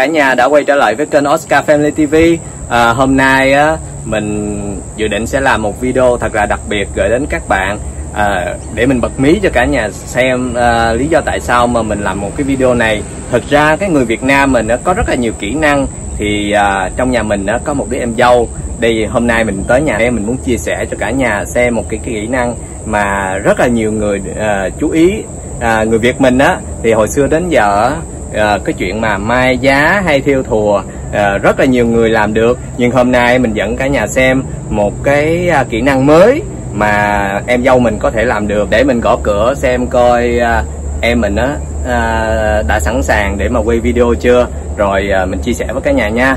cả nhà đã quay trở lại với kênh Oscar Family TV à, Hôm nay á, mình dự định sẽ làm một video thật là đặc biệt gửi đến các bạn à, Để mình bật mí cho cả nhà xem à, lý do tại sao mà mình làm một cái video này. Thật ra cái người Việt Nam mình á, có rất là nhiều kỹ năng Thì à, trong nhà mình á, có một đứa em dâu. Đây hôm nay mình tới nhà em mình muốn chia sẻ cho cả nhà xem một cái, cái kỹ năng Mà rất là nhiều người à, chú ý. À, Người Việt mình á thì hồi xưa đến giờ á, à, cái chuyện mà mai giá hay thiêu thùa à, rất là nhiều người làm được. Nhưng hôm nay mình dẫn cả nhà xem một cái à, kỹ năng mới mà em dâu mình có thể làm được để mình gõ cửa xem coi à, em mình á à, đã sẵn sàng để mà quay video chưa. Rồi à, mình chia sẻ với cả nhà nha.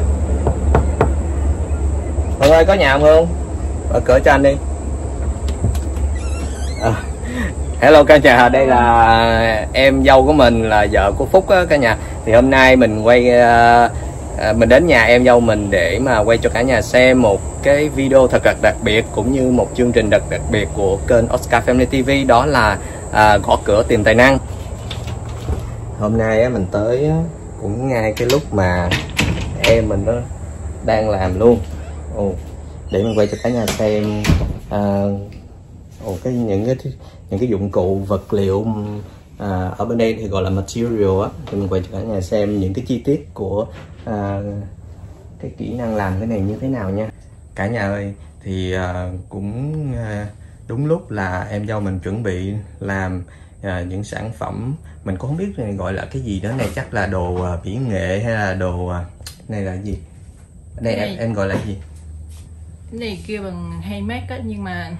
Mọi ơi có nhà không Mở cửa cho anh đi. À, Hello cả nhà, đây là em dâu của mình là vợ của Phúc á cả nhà. Thì hôm nay mình quay ờ, ờ, mình đến nhà em dâu mình để mà quay cho cả nhà xem một cái video thật đặc, đặc biệt cũng như một chương trình đặc đặc biệt của kênh Oscar Family TV đó là à, gõ cửa tìm tài năng. Hôm nay á, mình tới cũng ngay cái lúc mà em mình nó đang làm luôn. Ồ, để mình quay cho cả nhà xem à, ồ cái những cái những cái dụng cụ vật liệu à, ở bên đây thì gọi là material á. Thì mình quay cho cả nhà xem những cái chi tiết của à, cái kỹ năng làm cái này như thế nào nha. Cả nhà ơi thì à, cũng à, đúng lúc là em dâu mình chuẩn bị làm à, những sản phẩm. Mình cũng không biết này gọi là cái gì đó. Này chắc là đồ à, mỹ nghệ hay là đồ à, này là gì? Đây em, em gọi là gì? Cái này kêu bằng handmade á nhưng mà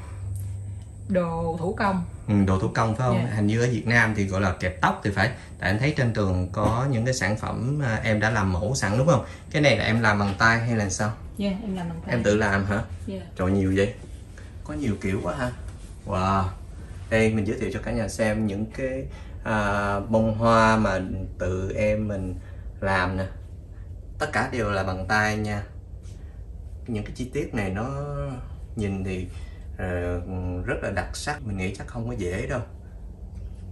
đồ thủ công Ừ, đồ thủ công phải không? Dạ. Hình như ở Việt Nam thì gọi là kẹp tóc thì phải. Tại anh thấy trên tường có những cái sản phẩm em đã làm mẫu sẵn đúng không? Cái này là em làm bằng tay hay là sao? dạ em làm bằng tay Em tự làm hả? dạ Trời nhiều vậy. Có nhiều kiểu quá ha. Wow. Đây mình giới thiệu cho cả nhà xem những cái à, bông hoa mà tự em mình làm nè. Tất cả đều là bằng tay nha. Những cái chi tiết này nó nhìn thì Ờ, rất là đặc sắc. Mình nghĩ chắc không có dễ đâu.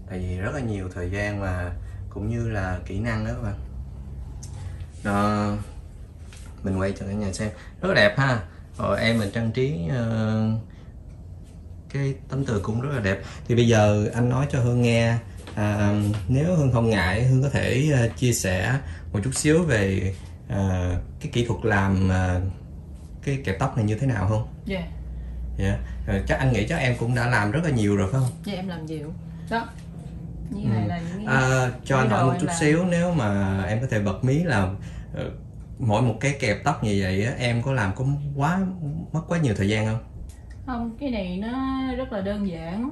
Tại vì rất là nhiều thời gian mà cũng như là kỹ năng đó các bạn. Đó, mình quay cho cả nhà xem rất là đẹp ha rồi em mình trang trí uh, cái tấm tường cũng rất là đẹp thì bây giờ anh nói cho hương nghe à, nếu hương không ngại hương có thể uh, chia sẻ một chút xíu về uh, cái kỹ thuật làm uh, cái kẹp tóc này như thế nào không Yeah dạ. Rồi chắc anh nghĩ chắc em cũng đã làm rất là nhiều rồi phải không? Dạ em làm nhiều. Đó. Như này là những À, cho anh hỏi một chút làm. xíu nếu mà em có thể bật mí là ờ, mỗi một cái kẹp tóc như vậy á, em có làm có quá mất quá nhiều thời gian không? không cái này nó rất là đơn giản.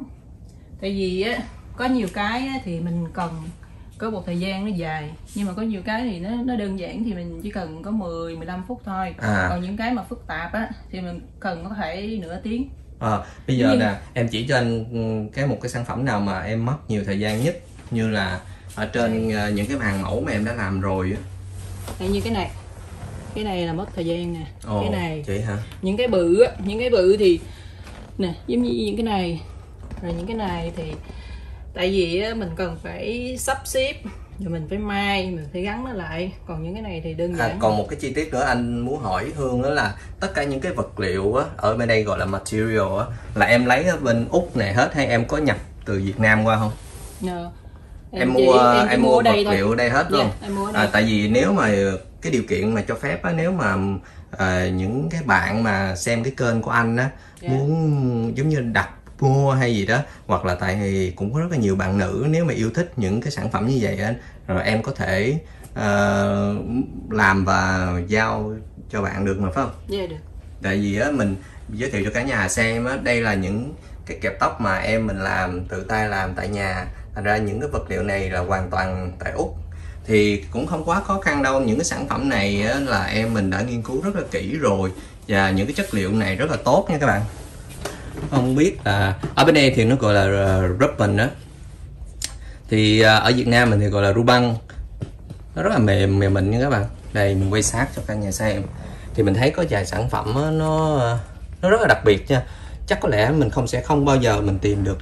Tại vì á có nhiều cái á, thì mình cần có một thời gian nó dài. Nhưng mà có nhiều cái thì nó nó đơn giản thì mình chỉ cần có 10 15 phút thôi. À. còn những cái mà phức tạp á thì mình cần có thể nửa tiếng. À, bây giờ Nhưng- nè em chỉ cho anh ừ, cái một cái sản phẩm nào mà em mất nhiều thời gian nhất? Như là ở trên ờ, những cái hàng mẫu mà em đã làm rồi á. Như cái này. Cái này là mất thời gian nè. Ồ, cái này. chị hả? những cái bự á những cái bự thì nè giống như những cái này. Rồi những cái này thì tại vì mình cần phải sắp xếp rồi mình phải mai mình phải gắn nó lại còn những cái này thì đơn À, giản còn một cái chi tiết nữa anh muốn hỏi Hương đó là tất cả những cái vật liệu á ở bên đây gọi là material á là em lấy ở bên úc này hết hay em có nhập từ Việt Nam qua không? Nhờ. em, chỉ- mua em em mua đây vật thôi. liệu ở đây hết Dạ, luôn em mua ở đây. à, tại vì nếu mà cái điều kiện mà cho phép á nếu mà à, những cái bạn mà xem cái kênh của anh á Dạ. muốn giống như đặt mua hay gì đó hoặc là tại vì cũng có rất là nhiều bạn nữ nếu mà yêu thích những cái sản phẩm như vậy á rồi em có thể ờ, làm và giao cho bạn được mà phải không? Dạ được. Tại vì á mình giới thiệu cho cả nhà xem á đây là những cái kẹp tóc mà em mình làm tự tay làm tại nhà. Thành ra những cái vật liệu này là hoàn toàn tại úc. Thì cũng không quá khó khăn đâu những cái sản phẩm này á, là em mình đã nghiên cứu rất là kỹ rồi và những cái chất liệu này rất là tốt nha các bạn không biết là ở bên đây thì nó gọi là uh, rubber đó. Thì à, ở Việt Nam mình thì gọi là ru băng. Nó rất là mềm mềm mịn nha các bạn. Đây mình quay sát cho cả nhà xem thì mình thấy có vài sản phẩm á, nó nó rất là đặc biệt nha. Chắc có lẽ mình không sẽ không bao giờ mình tìm được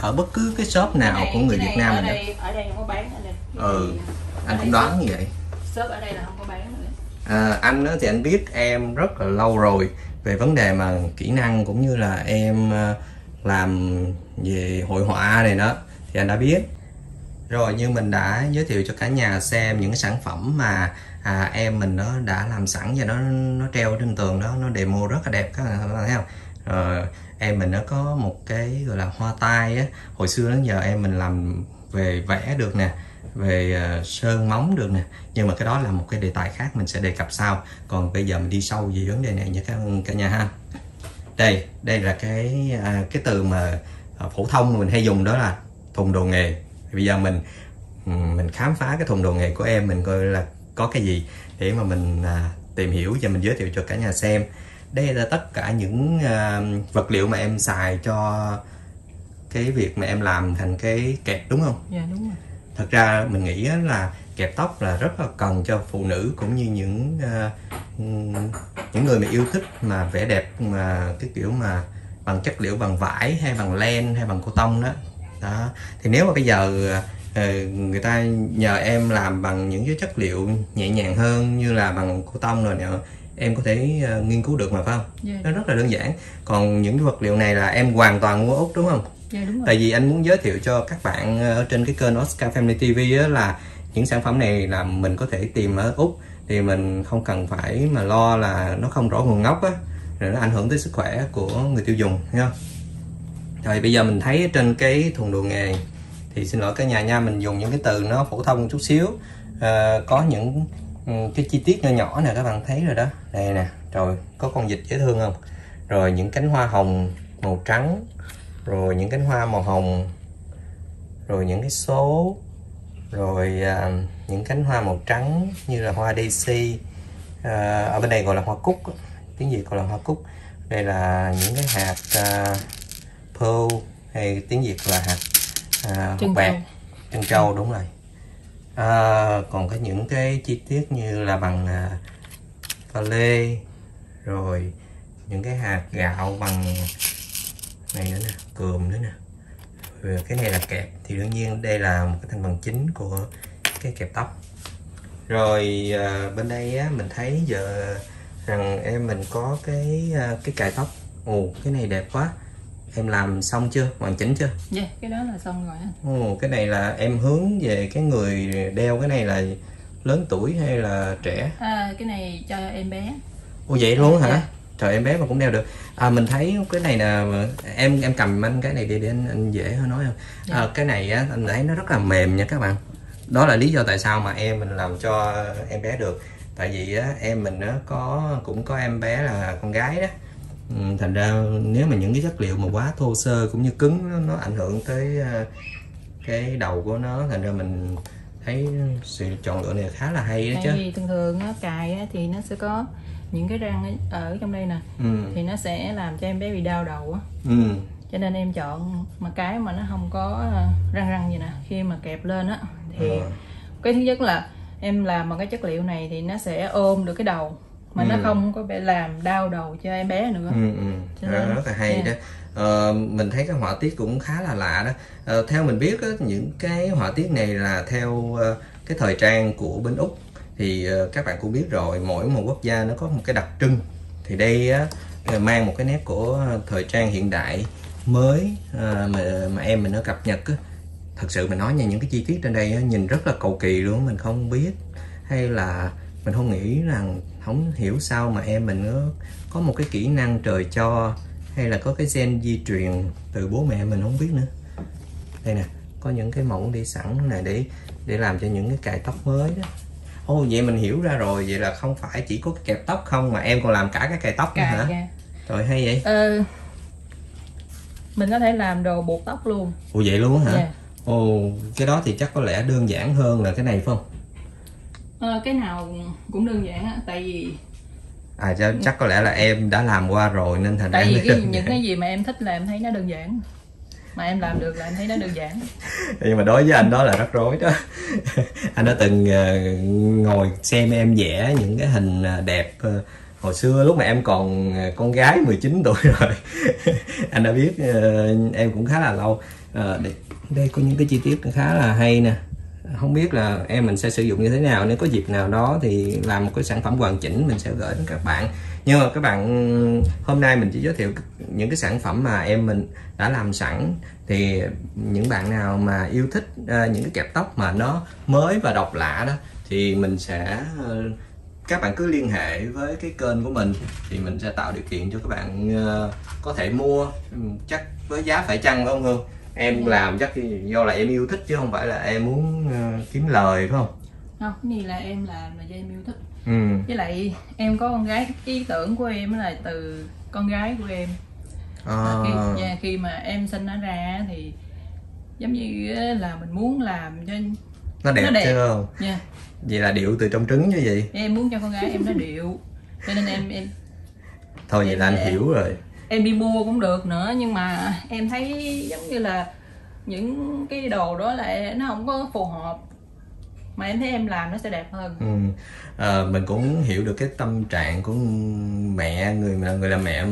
ở bất cứ cái shop nào Cái này- của người Việt Nam mình đâu. đây ở đây không có bán ở đây ừ anh cũng đoán như vậy. Shop ở đây là không có bán nữa à, anh đó thì anh biết em rất là lâu rồi về vấn đề mà kỹ năng cũng như là em ờ, làm về hội họa này đó thì anh đã biết. Rồi như mình đã giới thiệu cho cả nhà xem những cái sản phẩm mà à, em mình nó đã làm sẵn và nó nó treo trên tường đó nó demo rất là đẹp các bạn thấy không? Rồi em mình nó có một cái gọi là hoa tai á. Hồi xưa đến giờ em mình làm về vẽ được nè về à, sơn móng được nè. Nhưng mà cái đó là một cái đề tài khác mình sẽ đề cập sau. Còn bây giờ mình đi sâu về vấn đề này nha các cả nhà ha. Đây đây là cái à, cái từ mà à, phổ thông mình hay dùng đó là thùng đồ nghề. Bây giờ mình ừ, mình khám phá cái thùng đồ nghề của em mình coi là có cái gì để mà mình à, tìm hiểu và mình giới thiệu cho cả nhà xem. Đây là tất cả những à, vật liệu mà em xài cho cái việc mà em làm thành cái kẹp đúng không? Dạ đúng rồi. Thật ra mình nghĩ là kẹp tóc là rất là cần cho phụ nữ cũng như những uh, những người mà yêu thích mà vẽ đẹp mà cái kiểu mà bằng chất liệu bằng vải hay bằng len hay bằng cô tông đó. Đó. Thì nếu mà bây giờ uh, người ta nhờ em làm bằng những cái chất liệu nhẹ nhàng hơn như là bằng cô tông rồi nè em có thể uh, nghiên cứu được mà phải không? Yeah. Nó rất là đơn giản. Còn những cái vật liệu này là em hoàn toàn mua úc đúng không? Yeah, đúng rồi. Tại vì anh muốn giới thiệu cho các bạn ờ, ở trên cái kênh Oscar Family TV á, là những sản phẩm này là mình có thể tìm ở úc thì mình không cần phải mà lo là nó không rõ nguồn gốc á rồi nó ảnh hưởng tới sức khỏe của người tiêu dùng nha? Rồi bây giờ mình thấy trên cái thùng đồ nghề thì xin lỗi cả nhà nha mình dùng những cái từ nó phổ thông chút xíu à, có những ừ, cái chi tiết nhỏ nhỏ nè các bạn thấy rồi đó đây nè rồi có con vịt dễ thương không rồi những cánh hoa hồng màu trắng rồi những cánh hoa màu hồng. Rồi những cái số. Rồi à, những cánh hoa màu trắng như là hoa daisy. À, ở bên đây gọi là hoa cúc tiếng việt gọi là hoa cúc. Đây là những cái hạt à, pearl hay tiếng việt là hạt à, trân bạc. trân châu đúng rồi. À, còn có những cái chi tiết như là bằng à, pha lê. Rồi những cái hạt gạo bằng này nữa nè cườm nữa nè. Rồi cái này là kẹp thì đương nhiên đây là một cái thành phần chính của cái kẹp tóc. Rồi à, bên đây á mình thấy giờ rằng em mình có cái à, cái cài tóc. Ồ cái này đẹp quá. Em làm xong chưa? Hoàn chỉnh chưa? Dạ yeah, cái đó là xong rồi anh ồ cái này là em hướng về cái người đeo cái này là lớn tuổi hay là trẻ? À, cái này cho em bé. Ồ vậy luôn hả? Dạ. Trời em bé mà cũng đeo được. À mình thấy cái này là em em cầm anh cái này để để anh, anh dễ hơn nói không? Dạ. à, cái này á anh thấy nó rất là mềm nha các bạn. Đó là lý do tại sao mà em mình làm cho em bé được. Tại vì á em mình nó có cũng có em bé là con gái đó. Ừ, thành ra nếu mà những cái chất liệu mà quá thô sơ cũng như cứng nó, nó ảnh hưởng tới uh, cái đầu của nó. Thành ra mình thấy sự chọn lựa này khá là hay đó Tại chứ. vì thường thường á, cài á, thì nó sẽ có những cái răng ở trong đây nè ừ. thì nó sẽ làm cho em bé bị đau đầu á ừ. cho nên em chọn mà cái mà nó không có ờ, răng răng gì nè khi mà kẹp lên á thì Ừ. cái thứ nhất là em làm bằng cái chất liệu này thì nó sẽ ôm được cái đầu mà nó Ừ. không có bị làm đau đầu cho em bé nữa ừ, ừ. Cho nên- rất là hay yeah. đó ờ, mình thấy cái họa tiết cũng khá là lạ đó ờ, theo mình biết á, những cái họa tiết này là theo ờ, cái thời trang của bên úc thì ờ, các bạn cũng biết rồi, mỗi một quốc gia nó có một cái đặc trưng. Thì đây ờ, mang một cái nét của ờ, thời trang hiện đại mới mà mà em mình nó cập nhật thật sự mình nói nha, những cái chi tiết trên đây nhìn rất là cầu kỳ luôn, mình không biết. Hay là mình không nghĩ rằng không hiểu sao mà em mình nó có một cái kỹ năng trời cho, hay là có cái gen di truyền từ bố mẹ mình không biết nữa. Đây nè, có những cái mẫu đi sẵn này, để để làm cho những cái cài tóc mới đó ô vậy mình hiểu ra rồi vậy là không phải chỉ có cái kẹp tóc không mà em còn làm cả cái cài tóc nữa cài hả? ra trời hay vậy. Ờ, mình có thể làm đồ buộc tóc luôn. Ồ vậy luôn hả? Dạ. ồ cái đó thì chắc có lẽ đơn giản hơn là cái này phải không? Ờ, cái nào cũng đơn giản á tại vì à chắc, chắc có lẽ là em đã làm qua rồi nên thành tại ra vì cái, những cái gì mà em thích là em thấy nó đơn giản mà em làm được là em thấy nó đơn giản. Nhưng mà đối với anh đó là rắc rối đó. Anh đã từng ờ, ngồi xem em vẽ những cái hình ờ, đẹp ờ, hồi xưa lúc mà em còn con gái 19 tuổi rồi. Anh đã biết em cũng khá là lâu. Đây, đây có những cái chi tiết khá là hay nè. Không biết là em mình sẽ sử dụng như thế nào. Nếu có dịp nào đó thì làm một cái sản phẩm hoàn chỉnh mình sẽ gửi đến các bạn nhưng mà các bạn hôm nay mình chỉ giới thiệu những cái sản phẩm mà em mình đã làm sẵn. Thì những bạn nào mà yêu thích uh, những cái kẹp tóc mà nó mới và độc lạ đó thì mình sẽ uh, các bạn cứ liên hệ với cái kênh của mình thì mình sẽ tạo điều kiện cho các bạn uh, có thể mua. Chắc với giá phải chăng phải không Hương? Em làm chắc do là em yêu thích chứ không phải là em muốn uh, kiếm lời phải không? Không cái này là em làm là do em yêu thích ừ. với lại em có con gái ý tưởng của em là từ con gái của em à. khi, yeah, khi mà em sinh nó ra thì giống như là mình muốn làm cho nó đẹp, nó đẹp. chứ không yeah. vậy là điệu từ trong trứng như vậy em muốn cho con gái em nó điệu cho nên em em thôi vậy em, là anh hiểu rồi em đi mua cũng được nữa nhưng mà em thấy giống như là những cái đồ đó là nó không có phù hợp mà em thấy em làm nó sẽ đẹp hơn. Ừ. à, mình cũng hiểu được cái tâm trạng của mẹ người mà người làm mẹ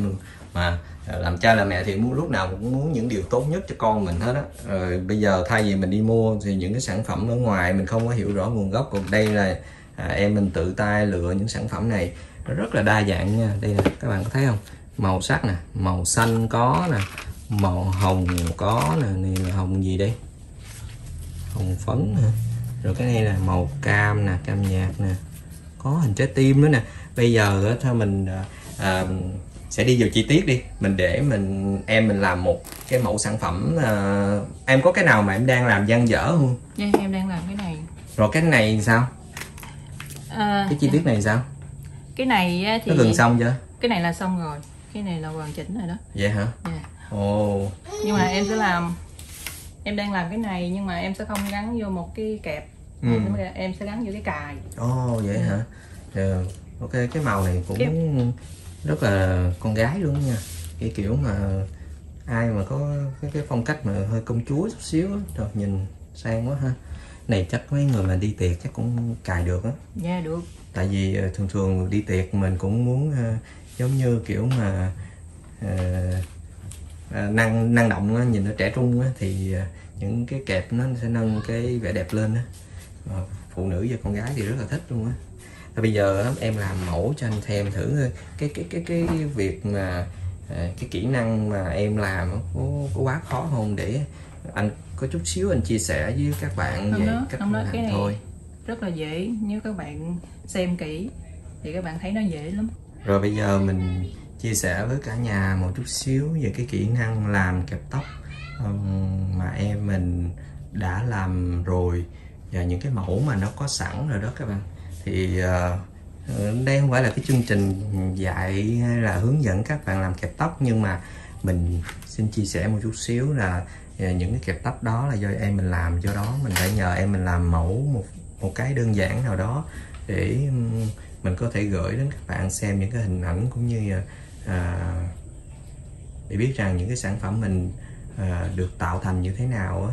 mà ờ, làm cha làm mẹ thì muốn lúc nào cũng muốn những điều tốt nhất cho con mình hết á. Rồi bây giờ thay vì mình đi mua thì những cái sản phẩm ở ngoài mình không có hiểu rõ nguồn gốc. Còn đây là à, em mình tự tay lựa những sản phẩm này. Nó rất là đa dạng nha. Đây nè các bạn có thấy không? Màu sắc nè màu xanh có nè màu hồng có nè này là hồng gì đây? Hồng phấn hả? Rồi cái này là màu cam nè cam nhạt nè. Có hình trái tim nữa nè. Bây giờ thôi mình à, à, sẽ đi vào chi tiết đi. Mình để mình em mình làm một cái mẫu sản phẩm à, em có cái nào mà em đang làm gian dở không? Dạ em đang làm cái này. Rồi cái này sao? À, cái chi tiết này sao? cái này thì nó gần xong chưa? Cái này là xong rồi. Cái này là hoàn chỉnh rồi đó. Vậy hả? Dạ. ồ. Oh. nhưng mà em sẽ làm em đang làm cái này nhưng mà em sẽ không gắn vô một cái kẹp ừ. em sẽ gắn vô cái cài ồ oh, vậy ừ. hả ừ. ok cái màu này cũng cái... rất là con gái luôn nha cái kiểu mà ai mà có cái, cái phong cách mà hơi công chúa chút xíu rồi nhìn sang quá ha này chắc mấy người mà đi tiệc chắc cũng cài được á dạ yeah, được tại vì ờ, thường thường đi tiệc mình cũng muốn uh, giống như kiểu mà uh, năng năng động á, nhìn nó trẻ trung á, thì uh, những cái kẹp nó sẽ nâng cái vẻ đẹp lên á. Phụ nữ và con gái thì rất là thích luôn á. Bây giờ em làm mẫu cho anh xem thử cái cái cái cái việc mà cái kỹ năng mà em làm có, có quá khó không? Để anh có chút xíu anh chia sẻ với các bạn không về đó, cách không đó, cái này thôi. rất là dễ nếu các bạn xem kỹ thì các bạn thấy nó dễ lắm. Rồi bây giờ mình chia sẻ với cả nhà một chút xíu về cái kỹ năng làm kẹp tóc mà em mình đã làm rồi và những cái mẫu mà nó có sẵn rồi đó các bạn. Thì uh, đây không phải là cái chương trình dạy hay là hướng dẫn các bạn làm kẹp tóc nhưng mà mình xin chia sẻ một chút xíu là ờ, những cái kẹp tóc đó là do em mình làm do đó mình phải nhờ em mình làm mẫu một một cái đơn giản nào đó để mình có thể gửi đến các bạn xem những cái hình ảnh cũng như ờ, à, để biết rằng những cái sản phẩm mình à, được tạo thành như thế nào á.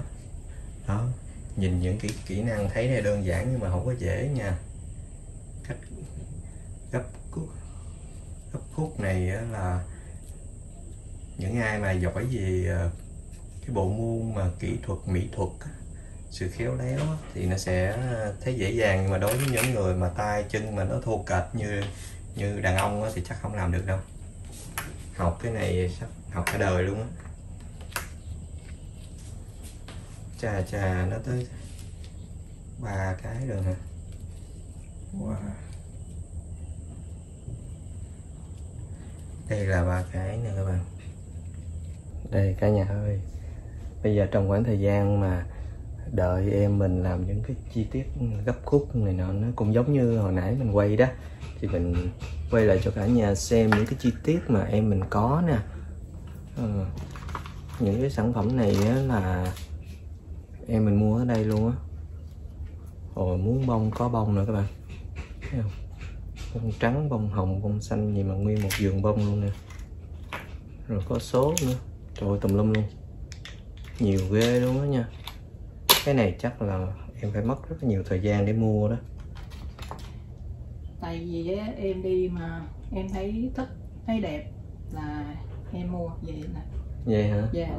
Đó. đó nhìn những cái kỹ năng thấy này đơn giản nhưng mà không có dễ nha. Cách gấp khúc gấp khúc này là những ai mà giỏi về à, cái bộ môn mà kỹ thuật mỹ thuật sự khéo léo thì nó sẽ thấy dễ dàng. Nhưng mà đối với những người mà tay chân mà nó thô kệch như như đàn ông thì chắc không làm được đâu học cái này sắp học cả đời luôn á. Chà chà nó tới ba cái rồi hả wow. đây là ba cái nè các bạn. Đây, cả nhà ơi. Bây giờ trong khoảng thời gian mà đợi em mình làm những cái chi tiết gấp khúc này nọ, nó cũng giống như hồi nãy mình quay đó. Thì mình quay lại cho cả nhà xem những cái chi tiết mà em mình có nè. Ừ. những cái sản phẩm này là em mình mua ở đây luôn á. Rồi muốn bông có bông nữa các bạn. Thấy không? Bông trắng, bông hồng, bông xanh gì mà nguyên một vườn bông luôn nè. Rồi có số nữa. Trời ơi, tùm lum luôn. Nhiều ghê luôn á nha cái này chắc là em phải mất rất nhiều thời gian để mua đó. Tại vì em đi mà em thấy thích thấy đẹp là em mua vậy nè. Vậy hả? Dạ.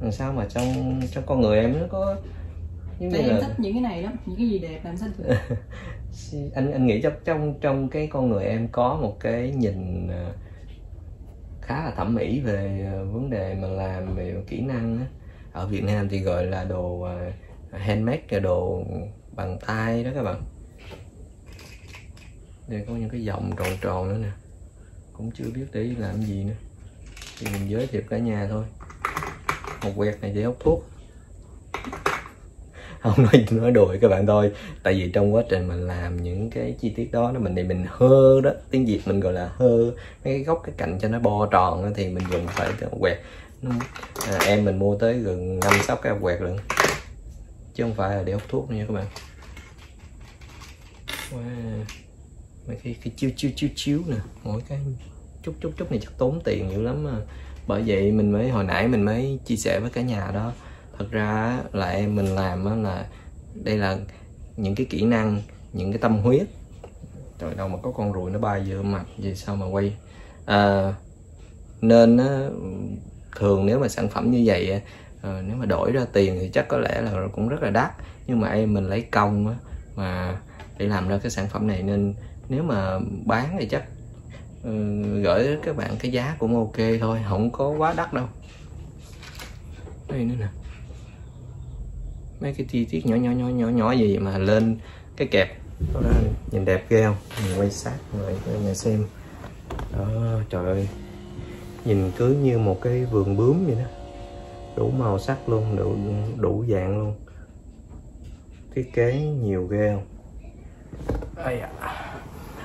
Làm sao mà trong trong con người em nó có giống tại như em là thích những cái này lắm những cái gì đẹp làm sao được. Anh anh nghĩ trong trong trong cái con người em có một cái nhìn ờ, khá là thẩm mỹ về ờ, vấn đề mà làm về kỹ năng á ở Việt Nam thì gọi là đồ ờ, handmade đồ bằng tay đó các bạn. Đây có những cái vòng tròn tròn nữa nè. Cũng chưa biết để làm gì nữa. Thì mình giới thiệu cả nhà thôi. Một quẹt này để hút thuốc. Không nói nói đùa các bạn thôi. Tại vì trong quá trình mình làm những cái chi tiết đó nó mình thì mình hơ đó. Tiếng việt mình gọi là hơ. Mấy cái góc cái cạnh cho nó bo tròn đó, thì mình dùng phải quẹt. Nó- à, em mình mua tới gần năm sáu cái quẹt lận. Chứ không phải là để hút thuốc nữa nha các bạn. Wow. mấy cái, cái chiếu chiếu chiếu chiếu nè. Mỗi cái chút chút chút này chắc tốn tiền dữ lắm mà bởi vậy mình mới hồi nãy mình mới chia sẻ với cả nhà đó. Thật ra là em mình làm là đây là những cái kỹ năng những cái tâm huyết. Trời đâu mà có con ruồi nó bay vô mặt vậy sao mà quay? À, nên thường nếu mà sản phẩm như vậy ờ, nếu mà đổi ra tiền thì chắc có lẽ là cũng rất là đắt. Nhưng mà em mình lấy công á, mà để làm ra cái sản phẩm này nên nếu mà bán thì chắc ờ, gửi đến các bạn cái giá cũng ok thôi không có quá đắt đâu. Đây nữa nè. Mấy cái chi tiết nhỏ nhỏ nhỏ nhỏ nhỏ gì mà lên cái kẹp. Nó ra nhìn đẹp ghê không? Mình quay sát người người xem. Đó trời ơi nhìn cứ như một cái vườn bướm vậy đó. Đủ màu sắc luôn đủ đủ dạng luôn. Thiết kế nhiều ghê không?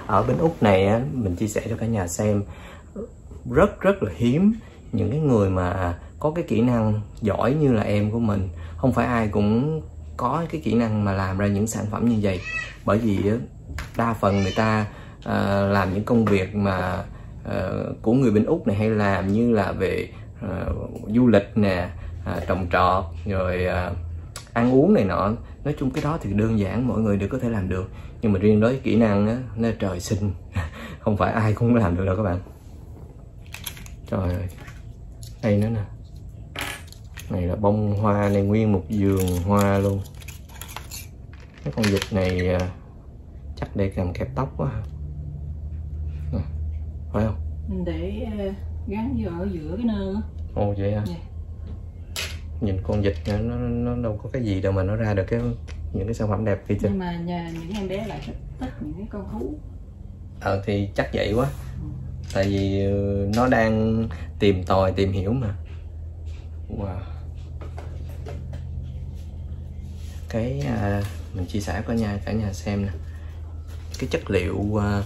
Ở bên úc này á mình chia sẻ cho cả nhà xem rất rất là hiếm những cái người mà có cái kỹ năng giỏi như là em của mình. Không phải ai cũng có cái kỹ năng mà làm ra những sản phẩm như vậy. Bởi vì đa phần người ta à, làm những công việc mà Ờ, của người bên úc này hay làm như là về uh, du lịch nè uh, trồng trọt rồi uh, ăn uống này nọ. Nói chung cái đó thì đơn giản mọi người đều có thể làm được. Nhưng mà riêng đối với kỹ năng á nó trời sinh không phải ai cũng làm được đâu các bạn. Trời ơi đây nữa nè. Này là bông hoa này nguyên một vườn hoa luôn. Cái con vịt này chắc để cầm kẹp tóc quá phải không? Để ờ, gắn vô ở giữa cái nơ. Ồ vậy hả? Dạ. nhìn con vịt này, nó nó đâu có cái gì đâu mà nó ra được cái những cái sản phẩm đẹp kia chứ. Nhưng mà nhà những em bé lại thích, thích những cái con thú. Ờ thì chắc vậy quá. Tại vì ừ, nó đang tìm tòi tìm hiểu mà. Wow. Cái à, mình chia sẻ với nhà cả nhà xem nè. Cái chất liệu à,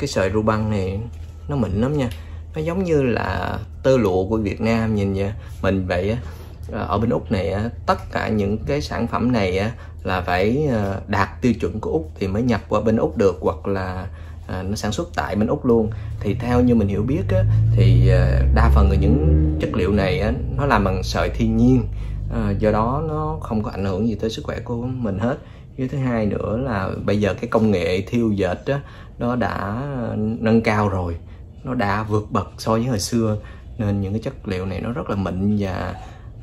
cái sợi ru băng này nó mịn lắm nha. Nó giống như là tơ lụa của Việt Nam nhìn vậy. Mình vậy à, ở bên Úc này tất cả những cái sản phẩm này là phải à, đạt tiêu chuẩn của Úc thì mới nhập qua bên Úc được hoặc là à, nó sản xuất tại bên Úc luôn. Thì theo như mình hiểu biết thì đa phần của những chất liệu này nó làm bằng sợi thiên nhiên. Do đó nó không có ảnh hưởng gì tới sức khỏe của mình hết với thứ hai nữa là bây giờ cái công nghệ thiêu dệt đó nó đã nâng cao rồi nó đã vượt bậc so với hồi xưa. Nên những cái chất liệu này nó rất là mịn và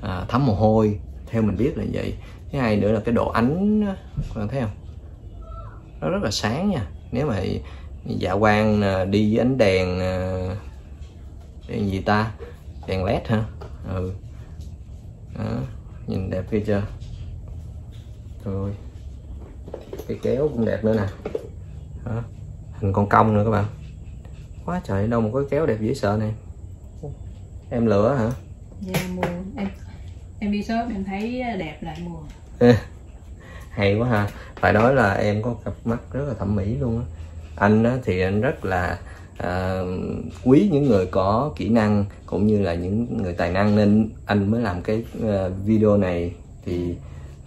à, thấm mồ hôi. Theo mình biết là vậy. Thứ hai nữa là cái độ ánh đó, các bạn thấy không? Nó rất là sáng nha. Nếu mà dạ quang à, đi với ánh đèn à, đèn gì ta? Đèn led hả? Ừ. Đó, nhìn đẹp ghê chưa? Rồi cái kéo cũng đẹp nữa nè. Đó. hình con cong nữa các bạn. Quá trời đâu mà có kéo đẹp dễ sợ này. Em lựa hả? Dạ mua em em đi shop em thấy đẹp lại mua hay quá ha. Phải nói là em có cặp mắt rất là thẩm mỹ luôn á. Anh á, thì anh rất là à, quý những người có kỹ năng cũng như là những người tài năng. Nên anh mới làm cái à, video này. Thì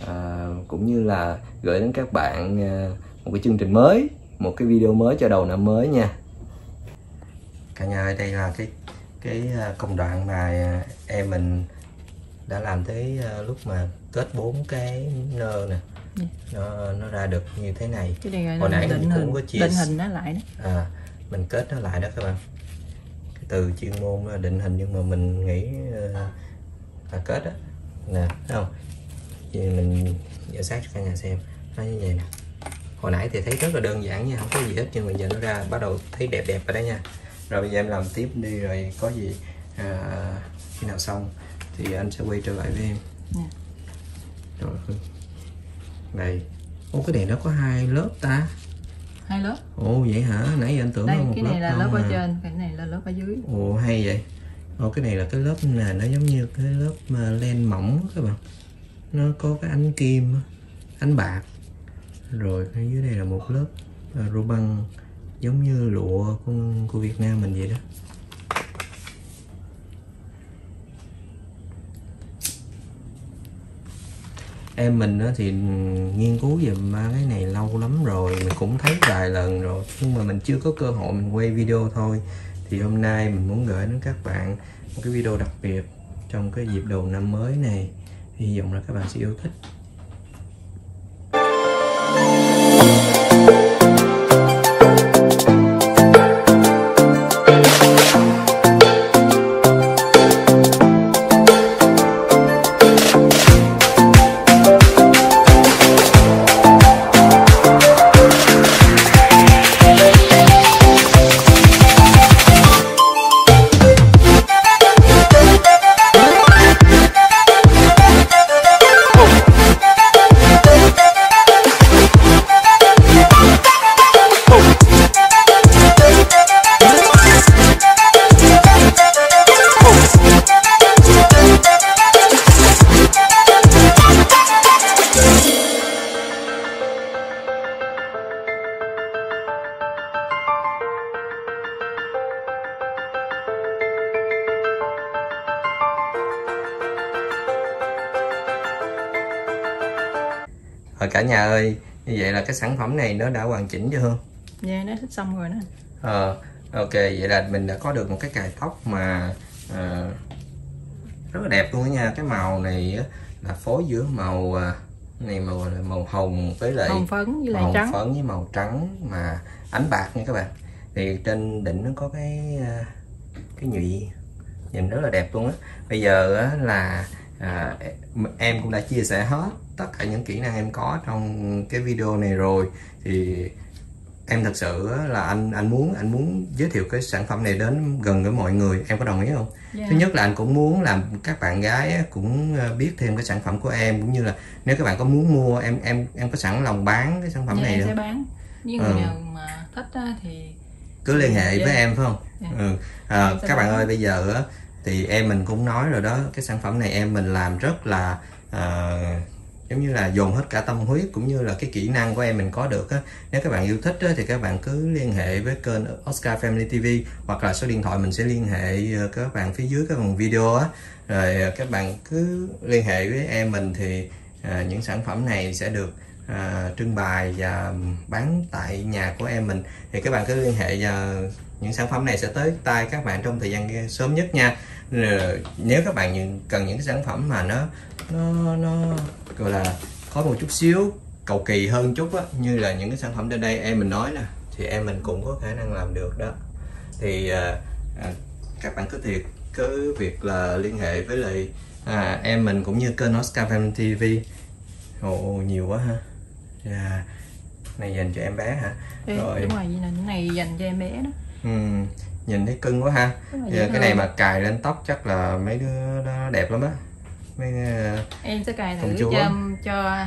à, cũng như là gửi đến các bạn à, một cái chương trình mới một cái video mới cho đầu năm mới nha. Cả nhà ơi, đây là cái cái à, công đoạn mà à, em mình đã làm tới à, lúc mà kết bốn cái nơ nè. Dạ. nó nó ra được như thế này. Cái này Hồi nãy định mình cũng hình có chia định hình nó lại đó. À mình kết nó lại đó các bạn. Cái từ chuyên môn là định hình nhưng mà mình nghĩ là kết đó nè thấy không thì mình giải sát cho cả nhà xem. Nó như vậy nè. Hồi nãy thì thấy rất là đơn giản nha không có gì hết nhưng mà giờ nó ra bắt đầu thấy đẹp đẹp rồi đó nha. Rồi bây giờ em làm tiếp đi rồi có gì à, khi nào xong thì anh sẽ quay trở lại với em. Nè. rồi. Đây. Ô cái này nó có hai lớp ta. Hai lớp. Ồ vậy hả? Nãy giờ anh tưởng đây nó một cái lớp này là lớp ở à. trên cái này là lớp ở dưới. Ồ hay vậy. Ồ cái này là cái lớp nè nó giống như cái lớp mà len mỏng các bạn nó có cái ánh kim ánh bạc. Rồi ở dưới đây là một lớp à, rô băng giống như lụa của, của Việt Nam mình vậy đó. Em mình thì nghiên cứu về ba cái này lâu lắm rồi mình cũng thấy vài lần rồi nhưng mà mình chưa có cơ hội mình quay video thôi. Thì hôm nay mình muốn gửi đến các bạn một cái video đặc biệt trong cái dịp đầu năm mới này hy vọng là các bạn sẽ yêu thích. Cái sản phẩm này nó đã hoàn chỉnh chưa Hương? dạ nó thích xong rồi đó Ờ, ok, vậy là mình đã có được một cái cài tóc mà ờ, rất là đẹp luôn đó nha. Cái màu này á, là phối giữa màu à, này màu màu hồng với lại hồng phấn với lại màu trắng phấn với màu trắng mà ánh bạc nha các bạn. Thì trên đỉnh nó có cái à, cái nhụy nhìn rất là đẹp luôn á. Bây giờ á, là à, em cũng đã chia sẻ hết tất cả những kỹ năng em có trong cái video này rồi thì em thật sự là anh anh muốn anh muốn giới thiệu cái sản phẩm này đến gần với mọi người em có đồng ý không Dạ. thứ nhất là anh cũng muốn làm các bạn gái cũng ờ, biết thêm cái sản phẩm của em cũng như là nếu các bạn có muốn mua em em em có sẵn lòng bán cái sản phẩm dạ, này em sẽ bán với Ừ. người nào mà thích thì cứ liên hệ với em phải không Dạ. ừ. à, các bạn ơi bây giờ thì em mình cũng nói rồi đó cái sản phẩm này em mình làm rất là à, giống như là dồn hết cả tâm huyết cũng như là cái kỹ năng của em mình có được á. Nếu các bạn yêu thích á, thì các bạn cứ liên hệ với kênh Oscar Family TV hoặc là số điện thoại mình sẽ liên hệ ờ, các bạn phía dưới cái phần video á. Rồi ờ, các bạn cứ liên hệ với em mình thì à, những sản phẩm này sẽ được à, trưng bày và bán tại nhà của em mình. Thì các bạn cứ liên hệ và những sản phẩm này sẽ tới tay các bạn trong thời gian sớm nhất nha. Nếu các bạn những- cần những cái sản phẩm mà nó nó nó gọi là có một chút xíu cầu kỳ hơn chút á như là những cái sản phẩm trên đây em mình nói nè thì em mình cũng có khả năng làm được đó. Thì à, à, các bạn cứ thiệt cứ việc là liên hệ với lại à, em mình cũng như kênh Oscar Family TV ồ nhiều quá ha. Dạ. này dành cho em bé hả? Ê, Rồi. đúng rồi vậy là cái này dành cho em bé đó ừ, nhìn thấy cưng quá ha. Giờ dễ cái này mà cài lên tóc chắc là mấy đứa nó đẹp lắm á. Mấy ờ, em sẽ cài thử cho cho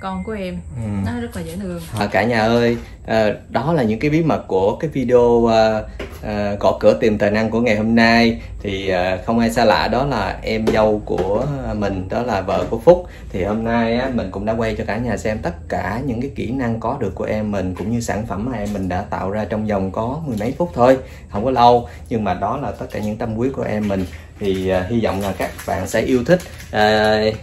con của em. Ừ. nó rất là dễ thương. À, cả nhà ơi, à, đó là những cái bí mật của cái video à, à, gõ cửa tìm tài năng của ngày hôm nay thì ờ, không ai xa lạ đó là em dâu của mình đó là vợ của Phúc. Thì hôm nay á, mình cũng đã quay cho cả nhà xem tất cả những cái kỹ năng có được của em mình cũng như sản phẩm mà em mình đã tạo ra trong vòng có mười mấy phút thôi không có lâu. Nhưng mà đó là tất cả những tâm huyết của em mình. Thì uh, hy vọng là các bạn sẽ yêu thích uh,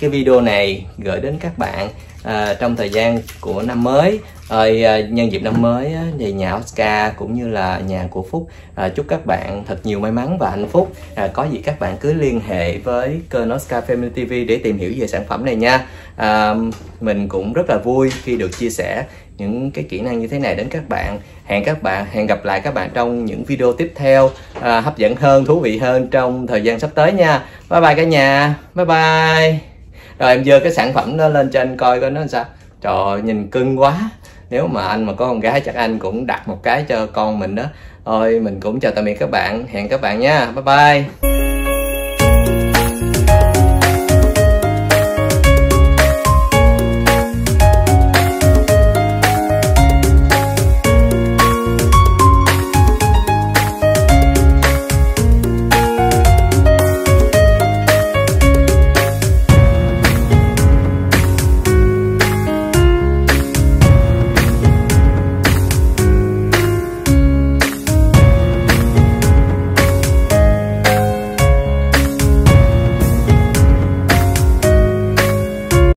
cái video này gửi đến các bạn à, trong thời gian của năm mới. Rồi à, nhân dịp năm mới á, thì nhà Oscar cũng như là nhà của Phúc à, chúc các bạn thật nhiều may mắn và hạnh phúc. À, có gì các bạn cứ liên hệ với kênh Oscar Family TV để tìm hiểu về sản phẩm này nha. À, mình cũng rất là vui khi được chia sẻ những cái kỹ năng như thế này đến các bạn. Hẹn các bạn hẹn gặp lại các bạn trong những video tiếp theo. À, hấp dẫn hơn thú vị hơn trong thời gian sắp tới nha. Bye bye cả nhà. Bye bye rồi em dơ cái sản phẩm đó lên trên coi coi nó làm sao. Trời ơi, nhìn cưng quá. Nếu mà anh mà có con gái chắc anh cũng đặt một cái cho con mình đó. Thôi mình cũng chào tạm biệt các bạn. Hẹn các bạn nha. Bye bye.